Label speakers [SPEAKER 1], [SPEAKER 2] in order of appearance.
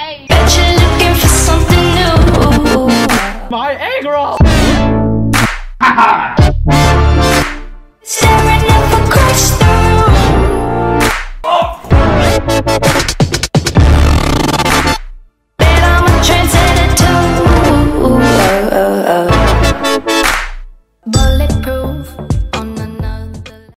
[SPEAKER 1] Hey. Bet you're looking for something new.
[SPEAKER 2] My egg roll!